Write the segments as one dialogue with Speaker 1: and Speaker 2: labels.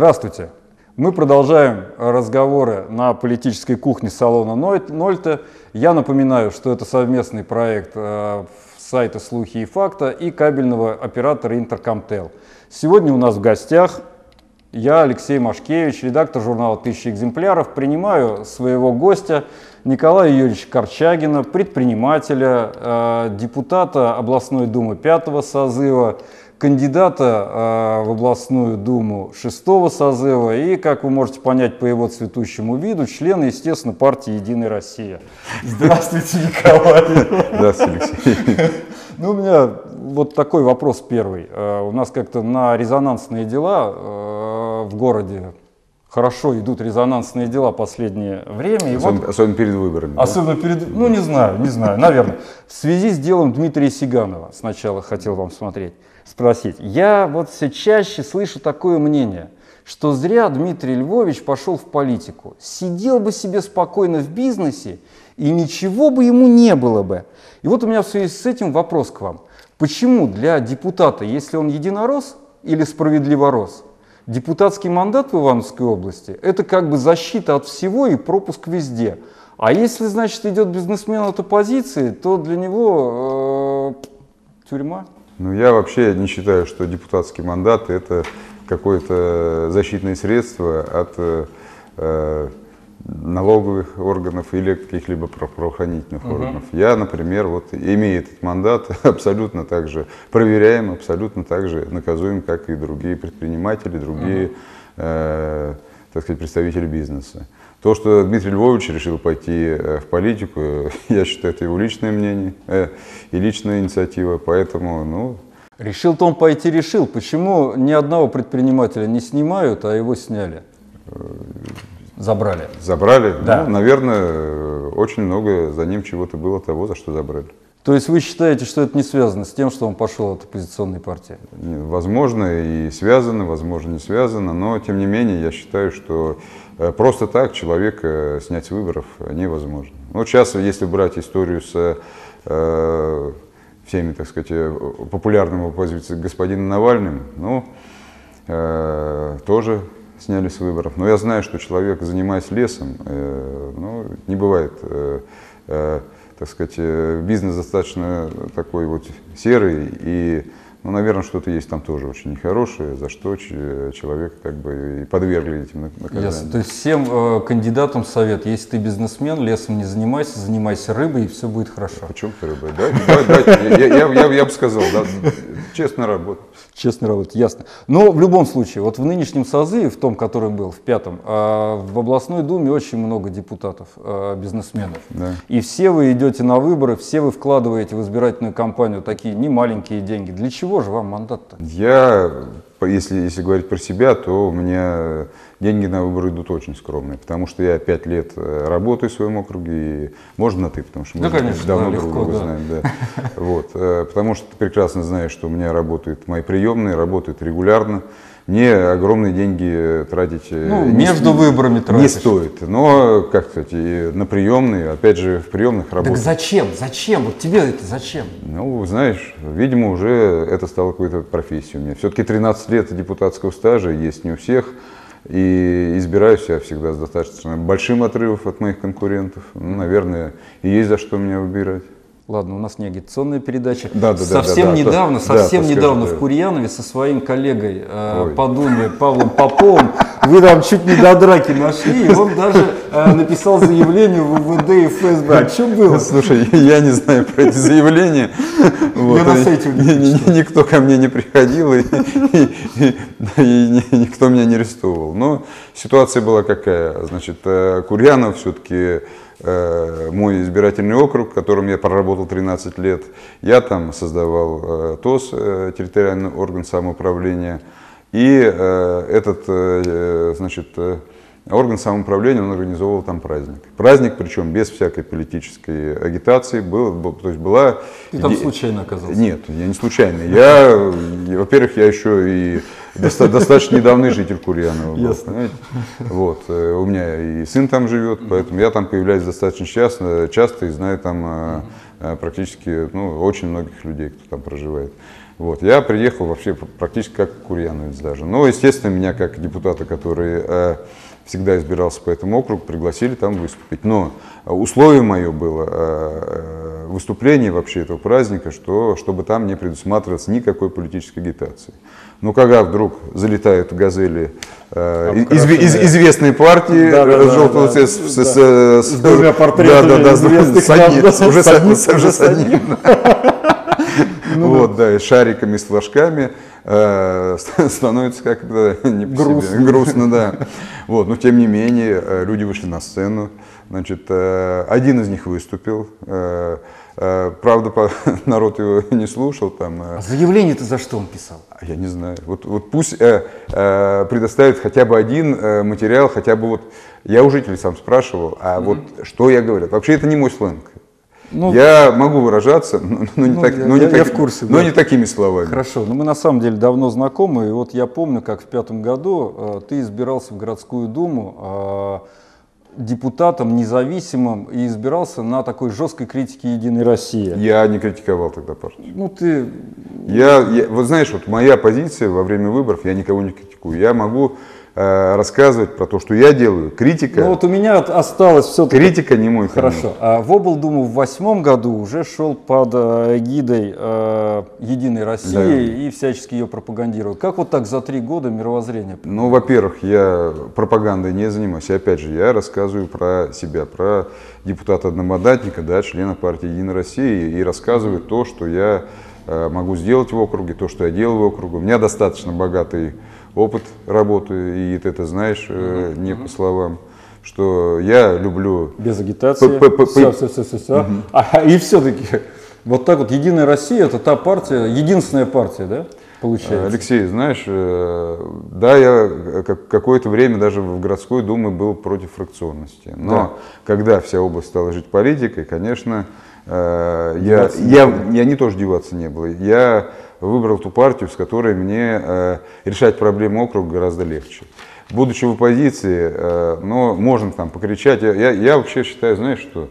Speaker 1: Здравствуйте. Мы продолжаем разговоры на политической кухне салона Нольта. Я напоминаю, что это совместный проект э, сайта «Слухи и факта» и кабельного оператора «Интеркомтел». Сегодня у нас в гостях я, Алексей Машкевич, редактор журнала «Тысяча экземпляров», принимаю своего гостя Николая Юрьевича Корчагина, предпринимателя, э, депутата областной думы пятого созыва, кандидата э, в областную думу шестого созыва и, как вы можете понять по его цветущему виду, члена, естественно, партии «Единая Россия». Здравствуйте, Николай.
Speaker 2: Здравствуйте, Алексей.
Speaker 1: Ну, у меня вот такой вопрос первый. Э, у нас как-то на резонансные дела э, в городе хорошо идут резонансные дела последнее время.
Speaker 2: И особенно, вот, особенно перед выборами.
Speaker 1: Особенно да? перед, ну не знаю, не знаю, наверное. В связи с делом Дмитрия Сиганова сначала хотел вам смотреть спросить. Я вот все чаще слышу такое мнение, что зря Дмитрий Львович пошел в политику. Сидел бы себе спокойно в бизнесе, и ничего бы ему не было бы. И вот у меня в связи с этим вопрос к вам. Почему для депутата, если он единорос или справедливорос, депутатский мандат в Ивановской области – это как бы защита от всего и пропуск везде. А если, значит, идет бизнесмен от оппозиции, то для него э, тюрьма.
Speaker 2: Ну, я вообще не считаю, что депутатский мандат – это какое-то защитное средство от э, налоговых органов или каких-либо правоохранительных угу. органов. Я, например, вот имея этот мандат, абсолютно так же проверяем, абсолютно так же наказуем, как и другие предприниматели, другие, угу. э, так сказать, представители бизнеса. То, что Дмитрий Львович решил пойти э, в политику, я считаю, это его личное мнение э, и личная инициатива, поэтому, ну...
Speaker 1: Решил-то он пойти, решил. Почему ни одного предпринимателя не снимают, а его сняли? Забрали.
Speaker 2: Забрали? Да. Ну, наверное, очень много за ним чего-то было того, за что забрали.
Speaker 1: То есть вы считаете, что это не связано с тем, что он пошел от оппозиционной партии?
Speaker 2: Возможно и связано, возможно не связано, но тем не менее я считаю, что э, просто так человека снять с выборов невозможно. Вот сейчас, если брать историю с э, всеми, так сказать, э, популярным в оппозиции господином Навальным, ну, э, тоже сняли с выборов. Но я знаю, что человек, занимаясь лесом, э, ну, не бывает... Э, э, так сказать, э, бизнес достаточно такой вот серый, и, ну, наверное, что-то есть там тоже очень нехорошее, за что человек как бы и подвергли этим наказаниям.
Speaker 1: Ясно. То есть всем э, кандидатам совет, если ты бизнесмен, лесом не занимайся, занимайся рыбой, и все будет хорошо.
Speaker 2: Почему ты рыбой? Да, я, бы сказал, да, честно работать
Speaker 1: честно работать, ясно. Но в любом случае, вот в нынешнем созыве, в том, который был, в пятом, а, в областной думе очень много депутатов, а, бизнесменов. И все вы идете на выборы, все вы вкладываете в избирательную кампанию такие немаленькие деньги. Для чего же вам мандат-то?
Speaker 2: Я, если, если говорить про себя, то у меня деньги на выборы идут очень скромные, потому что я пять лет э, работаю в своем округе, и можно на ты, потому что мы
Speaker 1: да, конечно,
Speaker 2: давно
Speaker 1: да, друг друга
Speaker 2: да. знаем. Да. Вот, э, потому что ты прекрасно знаешь, что у меня работают мои приемные, работают регулярно. Мне огромные деньги тратить э,
Speaker 1: ну, не, между выборами
Speaker 2: тратишь. не стоит. Но, как сказать, на приемные, опять же, в приемных работать.
Speaker 1: Так зачем? Зачем? Вот тебе это зачем?
Speaker 2: Ну, знаешь, видимо, уже это стало какой-то профессией у меня. Все-таки 13 лет депутатского стажа есть не у всех. И избираюсь я всегда с достаточно большим отрывом от моих конкурентов. Ну, наверное, и есть за что меня выбирать.
Speaker 1: Ладно, у нас не агитационная передача.
Speaker 2: Да, да,
Speaker 1: совсем
Speaker 2: да, да,
Speaker 1: недавно, да, совсем да, недавно в Курьянове со своим коллегой э, по Думе Павлом Поповым вы там чуть не до драки нашли, и он даже э, написал заявление в ВВД и ФСБ. А что было?
Speaker 2: Слушай, я не знаю про эти заявления. Вот. Я на сайте Никто ко мне не приходил, и, и, и, и никто меня не арестовывал. Но ситуация была какая? Значит, э, Курьянов все-таки мой избирательный округ, в котором я проработал 13 лет. Я там создавал э, ТОС, э, территориальный орган самоуправления. И этот, значит, орган самоуправления, он организовывал там праздник. Праздник, причем без всякой политической агитации, был, был то есть была...
Speaker 1: Ты там случайно оказался?
Speaker 2: Нет, я не случайно. Я, во-первых, я еще и Доста- достаточно недавний житель Курьянова. Был, Ясно. Вот. Э, у меня и сын там живет, поэтому я там появляюсь достаточно часто, часто и знаю там э, э, практически ну, очень многих людей, кто там проживает. Вот, я приехал вообще практически как курьяновец даже. Но, естественно, меня как депутата, который всегда избирался по этому округу, пригласили там выступить. Но условие мое было э, выступление вообще этого праздника, что, чтобы там не предусматривалось никакой политической агитации. Но когда вдруг залетают газели э, из, из, известной партии да, да, желтого да, цвета с, да. с, с, с двумя портретами да, да, да, известных, с, одни, уже, с, уже с одним. Ну, вот, да. да, и шариками, с флажками э, становится как-то грустно. себе. грустно, да. Вот, но тем не менее э, люди вышли на сцену, значит, э, один из них выступил, э, э, правда, народ его не слушал там.
Speaker 1: Э. А заявление-то за что он писал?
Speaker 2: А я не знаю. Вот, вот пусть э, э, предоставит хотя бы один э, материал, хотя бы вот я у жителей сам спрашивал, а mm-hmm. вот что я говорю. Вообще это не мой сленг. Ну, я могу выражаться, но, но, не, ну, так, я, но, не, я, так, я в курсе, но да. не такими словами.
Speaker 1: Хорошо, но мы на самом деле давно знакомы. И вот я помню, как в пятом году э, ты избирался в городскую думу э, депутатом независимым и избирался на такой жесткой критике Единой России.
Speaker 2: Я не критиковал тогда партию.
Speaker 1: Ну ты.
Speaker 2: Я, я, вот знаешь, вот моя позиция во время выборов, я никого не критикую. Я могу рассказывать про то, что я делаю. Критика.
Speaker 1: Ну вот у меня осталось все.
Speaker 2: Критика не мой
Speaker 1: Хорошо. А в облдуму в восьмом году уже шел под э, эгидой э, Единой России да. и всячески ее пропагандировал. Как вот так за три года мировоззрение?
Speaker 2: Ну, во-первых, я пропагандой не занимаюсь. И опять же, я рассказываю про себя, про депутата-одномандатника, да, члена партии Единой России и рассказываю то, что я э, могу сделать в округе, то, что я делаю в округе. У меня достаточно богатый опыт работы, и ты это знаешь mm-hmm. не по словам, что я люблю...
Speaker 1: Без агитации, все, все, все, все, все. А, и все-таки, вот так вот, Единая Россия, это та партия, единственная партия, да? Получается.
Speaker 2: Алексей, знаешь, э, да, я какое-то время даже в городской думе был против фракционности. Но да. когда вся область стала жить политикой, конечно, э, я, я, я не тоже деваться не было. Я выбрал ту партию, с которой мне э, решать проблемы округа гораздо легче. Будучи в оппозиции, э, но можно там покричать. Я, я, я вообще считаю, знаешь, что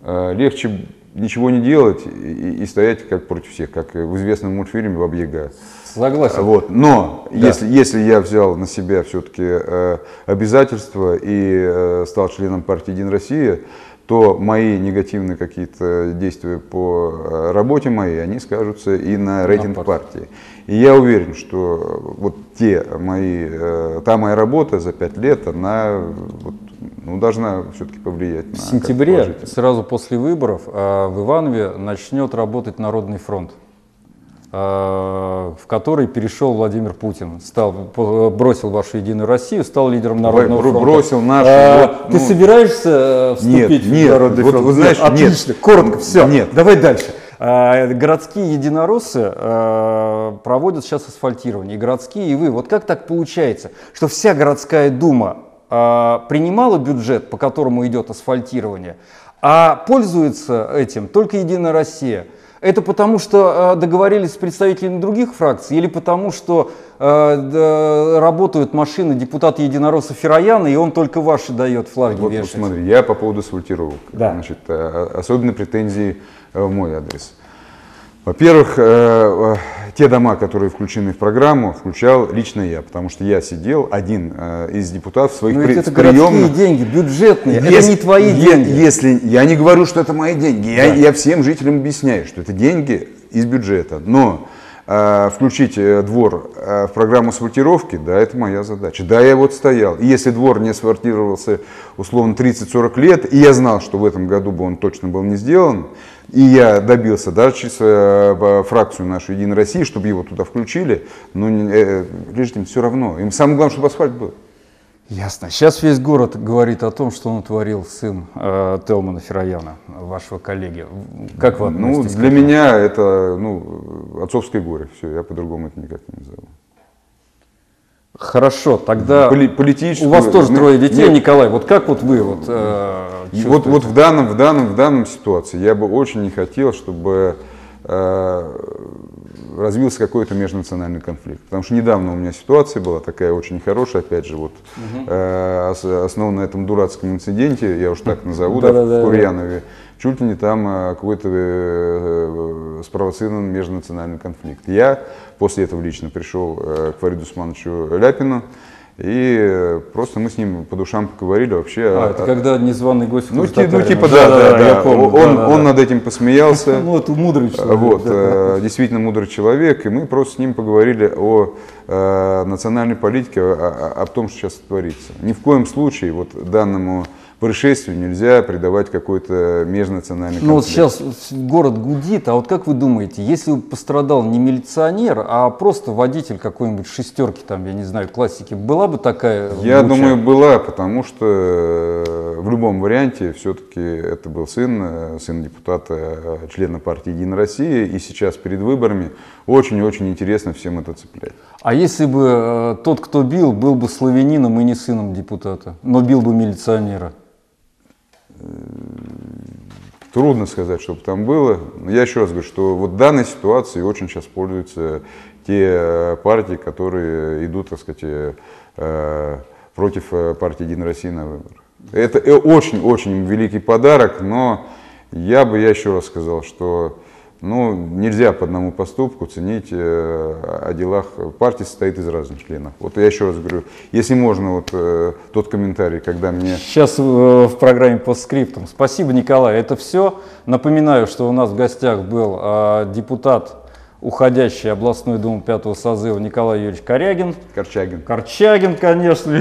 Speaker 2: э, легче ничего не делать и, и стоять как против всех, как в известном мультфильме «Баба Яга».
Speaker 1: Согласен.
Speaker 2: Вот. Но да. если, если я взял на себя все-таки э, обязательства и э, стал членом партии «Единая Россия», то мои негативные какие-то действия по э, работе моей, они скажутся и на рейтинг на партии. И я уверен, что вот те мои, э, та моя работа за пять лет, она вот, ну, должна все-таки повлиять
Speaker 1: на... В сентябре, сразу после выборов, э, в Иванове начнет работать Народный фронт. Э, в который перешел Владимир Путин, стал, бросил вашу Единую Россию, стал лидером Народного
Speaker 2: Бро,
Speaker 1: фронта.
Speaker 2: Бросил нашу. А,
Speaker 1: вот, ты ну, собираешься э, вступить
Speaker 2: нет, нет, в Народный вот, фронт? Вы знаешь,
Speaker 1: нет, отлично, нет, коротко, все. Нет. Давай дальше. А, городские единороссы а, проводят сейчас асфальтирование, и городские, и вы. Вот как так получается, что вся городская дума а, принимала бюджет, по которому идет асфальтирование, а пользуется этим только Единая Россия – это потому, что э, договорились с представителями других фракций или потому, что э, работают машины депутата единоросса Ферояна, и он только ваши дает флаги
Speaker 2: вот,
Speaker 1: вешать?
Speaker 2: Посмотри, я по поводу асфальтировок. Да. Значит, э, особенно претензии в мой адрес. Во-первых, э, э, те дома, которые включены в программу, включал лично я, потому что я сидел один э, из депутатов своих
Speaker 1: при, это приемных. деньги, бюджетные, если, это не твои деньги.
Speaker 2: Если, я не говорю, что это мои деньги, да. я, я всем жителям объясняю, что это деньги из бюджета, но включить двор в программу асфальтировки, да, это моя задача. Да, я вот стоял. И если двор не асфальтировался условно 30-40 лет, и я знал, что в этом году бы он точно был не сделан, и я добился даже через э, фракцию нашу Единой России, чтобы его туда включили, но э, жителям все равно. Им самое главное, чтобы асфальт был.
Speaker 1: Ясно. Сейчас весь город говорит о том, что он творил сын э, Телмана Ферояна, вашего коллеги. Как вы
Speaker 2: Ну, для меня это ну, отцовское горе. Все, я по-другому это никак не назову.
Speaker 1: Хорошо, тогда Поли у вас тоже ну, трое детей, нет, Николай. Вот как вот вы вот э,
Speaker 2: вот, вот в данном в данном в данном ситуации я бы очень не хотел, чтобы э, развился какой-то межнациональный конфликт. Потому что недавно у меня ситуация была такая очень хорошая, опять же, вот угу. э, основана на этом дурацком инциденте, я уж так назову, да, да, в Курьянове. Чуть ли не там э, какой-то э, спровоцирован межнациональный конфликт. Я после этого лично пришел э, к Фариду Усмановичу Ляпину, и просто мы с ним по душам поговорили вообще.
Speaker 1: А, это когда незваный гость
Speaker 2: ну, ти, ну, типа, да, да, да. да, помню, он, да, он да. над этим посмеялся.
Speaker 1: Ну, это мудрый человек.
Speaker 2: Вот, да. действительно мудрый человек. И мы просто с ним поговорили о национальной политике, о, о, о том, что сейчас творится. Ни в коем случае вот данному происшествию нельзя придавать какой-то межнациональный конфликт.
Speaker 1: Ну вот сейчас город гудит, а вот как вы думаете, если пострадал не милиционер, а просто водитель какой-нибудь шестерки, там, я не знаю, классики, была бы такая?
Speaker 2: Я луча? думаю, была, потому что э, в любом варианте все-таки это был сын, э, сын депутата, э, члена партии «Единая Россия», и сейчас перед выборами очень-очень интересно всем это цеплять.
Speaker 1: А если бы тот, кто бил, был бы славянином и не сыном депутата, но бил бы милиционера?
Speaker 2: Трудно сказать, чтобы там было. Но я еще раз говорю, что вот данной ситуации очень сейчас пользуются те э, партии, которые идут, так сказать, э, против э, партии Единая Россия на выборах. Это очень-очень великий подарок, но я бы я еще раз сказал, что ну, нельзя по одному поступку ценить э, о делах. Партия состоит из разных членов. Вот я еще раз говорю, если можно, вот э, тот комментарий, когда мне...
Speaker 1: Сейчас э, в программе по скриптам. Спасибо, Николай. Это все. Напоминаю, что у нас в гостях был депутат уходящий областной думы пятого созыва Николай Юрьевич Корягин.
Speaker 2: Корчагин.
Speaker 1: Корчагин, конечно,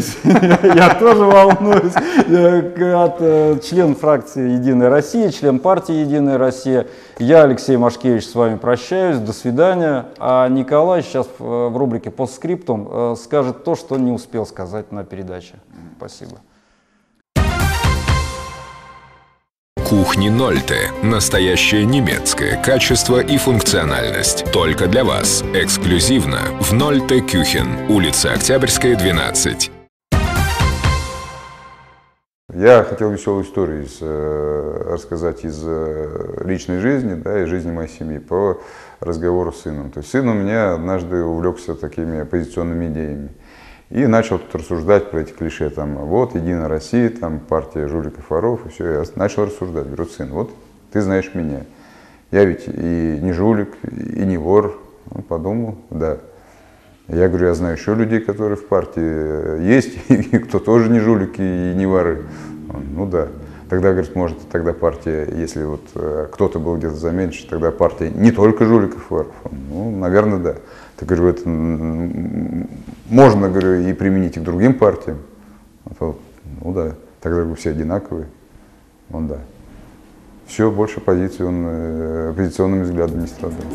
Speaker 1: я тоже волнуюсь. От э, член фракции «Единая Россия», член партии «Единая Россия». Я, Алексей Машкевич, с вами прощаюсь. До свидания. А Николай сейчас в рубрике «Постскриптум» э, скажет то, что не успел сказать на передаче. Спасибо.
Speaker 3: Кухни Нольте. Настоящее немецкое качество и функциональность. Только для вас. Эксклюзивно в Нольте Кюхен. Улица Октябрьская, 12.
Speaker 2: Я хотел веселую историю из, э, рассказать из э, личной жизни, да, из жизни моей семьи по разговору с сыном. То есть сын у меня однажды увлекся такими оппозиционными идеями. И начал тут рассуждать про эти клише, там, вот, Единая Россия, там, партия жуликов, воров, и все. Я начал рассуждать, говорю, сын, вот, ты знаешь меня. Я ведь и не жулик, и не вор. Он подумал, да. Я говорю, я знаю еще людей, которые в партии есть, и кто тоже не жулики и не воры. Он, ну да. Тогда, говорит, может, тогда партия, если вот э, кто-то был где-то заменьше, тогда партия не только жуликов и воров. Ну, наверное, да. Так говорю, это можно, говорю, и применить и к другим партиям. Он, ну да, тогда говорю, все одинаковые. Он да. Все, больше позиции он оппозиционными взглядами не страдает.